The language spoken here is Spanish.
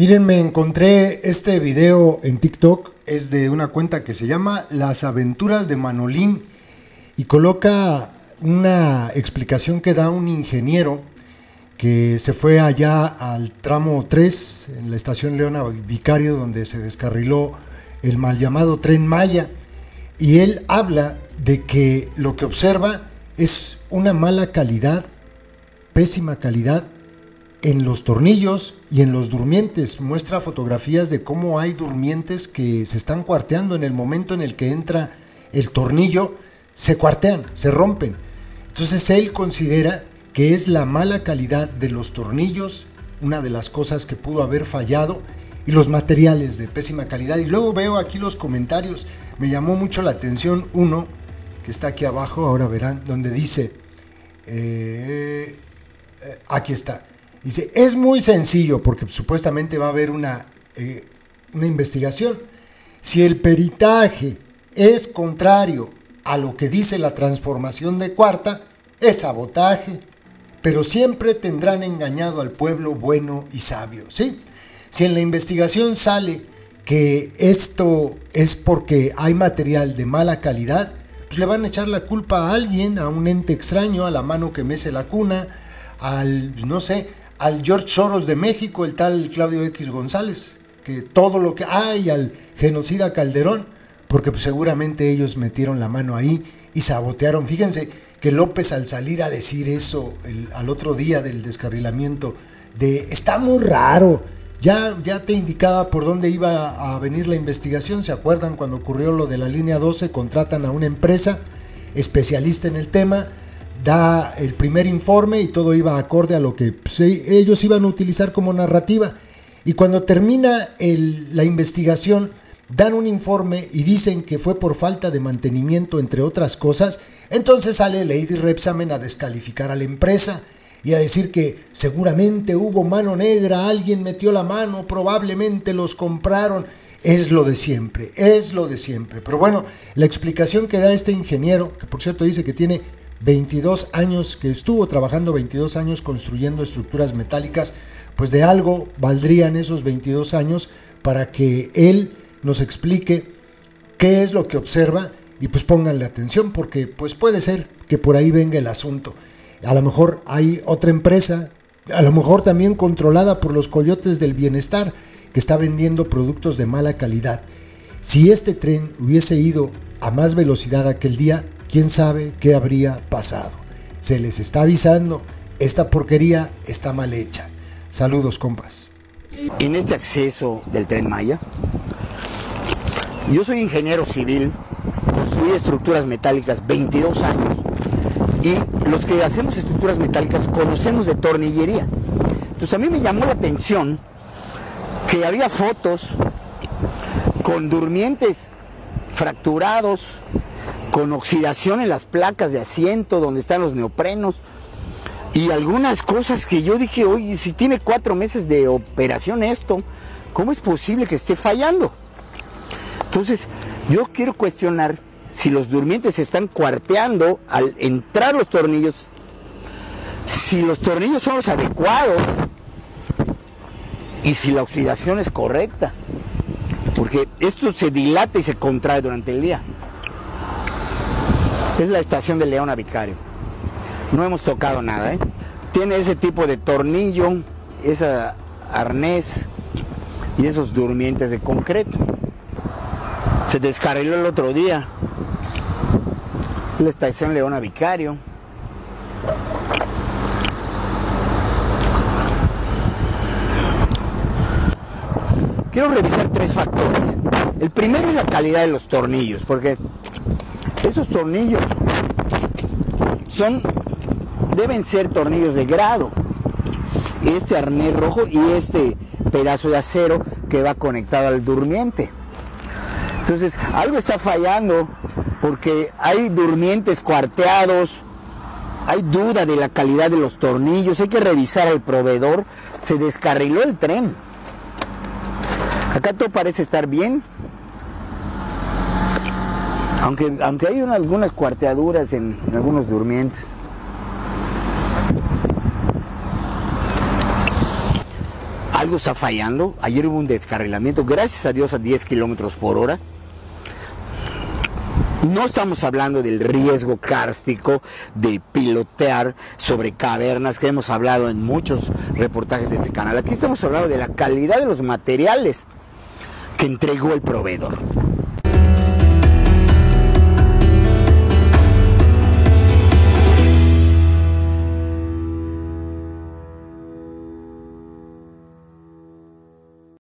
Miren, me encontré este video en TikTok, es de una cuenta que se llama Las aventuras de Manolín y coloca una explicación que da un ingeniero que se fue allá al tramo 3 en la estación Leona Vicario donde se descarriló el mal llamado tren Maya y él habla de que lo que observa es una mala calidad, pésima calidad en los tornillos y en los durmientes. Muestra fotografías de cómo hay durmientes que se están cuarteando en el momento en el que entra el tornillo, se cuartean, se rompen. Entonces él considera que es la mala calidad de los tornillos, una de las cosas que pudo haber fallado, y los materiales de pésima calidad. Y luego veo aquí los comentarios, me llamó mucho la atención uno que está aquí abajo, ahora verán, donde dice, eh, eh, aquí está, Dice, es muy sencillo porque supuestamente va a haber una, eh, una investigación. Si el peritaje es contrario a lo que dice la transformación de cuarta, es sabotaje, pero siempre tendrán engañado al pueblo bueno y sabio, ¿sí? Si en la investigación sale que esto es porque hay material de mala calidad, pues le van a echar la culpa a alguien, a un ente extraño, a la mano que mece la cuna, al, no sé, al George Soros de México, el tal Claudio X González, que todo lo que hay, al genocida Calderón, porque pues, seguramente ellos metieron la mano ahí y sabotearon. Fíjense que López al salir a decir eso al otro día del descarrilamiento, de está muy raro, ya, ya te indicaba por dónde iba a venir la investigación, ¿se acuerdan cuando ocurrió lo de la línea 12? Contratan a una empresa especialista en el tema, da el primer informe y todo iba acorde a lo que pues, e, ellos iban a utilizar como narrativa. Y cuando termina la investigación, dan un informe y dicen que fue por falta de mantenimiento, entre otras cosas. Entonces sale Lady Repsamen a descalificar a la empresa y a decir que seguramente hubo mano negra, alguien metió la mano, probablemente los compraron. Es lo de siempre, es lo de siempre. Pero bueno, la explicación que da este ingeniero, que por cierto dice que tiene 22 años, que estuvo trabajando 22 años construyendo estructuras metálicas, pues de algo valdrían esos 22 años para que él nos explique qué es lo que observa y pues pónganle atención porque pues puede ser que por ahí venga el asunto. A lo mejor hay otra empresa, a lo mejor también controlada por los coyotes del bienestar, que está vendiendo productos de mala calidad. Si este tren hubiese ido a más velocidad aquel día, quién sabe qué habría pasado. Se les está avisando, esta porquería está mal hecha. Saludos, compas. En este acceso del tren Maya, yo soy ingeniero civil, construí estructuras metálicas 22 años y los que hacemos estructuras metálicas conocemos de tornillería. Entonces a mí me llamó la atención que había fotos con durmientes fracturados, con oxidación en las placas de asiento donde están los neoprenos y algunas cosas que yo dije, oye, si tiene cuatro meses de operación esto, ¿cómo es posible que esté fallando? Entonces, yo quiero cuestionar si los durmientes se están cuarteando al entrar los tornillos, si los tornillos son los adecuados y si la oxidación es correcta, porque esto se dilata y se contrae durante el día. Es la estación de Leona Vicario. No hemos tocado nada, ¿eh? Tiene ese tipo de tornillo, ese arnés y esos durmientes de concreto. Se descarriló el otro día. La estación Leona Vicario. Quiero revisar tres factores. El primero es la calidad de los tornillos, porque esos tornillos son, deben ser tornillos de grado. Este arnés rojo y este pedazo de acero que va conectado al durmiente. Entonces, algo está fallando porque hay durmientes cuarteados, hay duda de la calidad de los tornillos, hay que revisar al proveedor, se descarriló el tren. Acá todo parece estar bien, aunque, aunque hay algunas cuarteaduras en, algunos durmientes. algo está fallando. Ayer hubo un descarrilamiento, gracias a Dios, a 10 kilómetros por hora. No estamos hablando del riesgo kárstico de pilotear sobre cavernas que hemos hablado en muchos reportajes de este canal. Aquí estamos hablando de la calidad de los materiales que entregó el proveedor.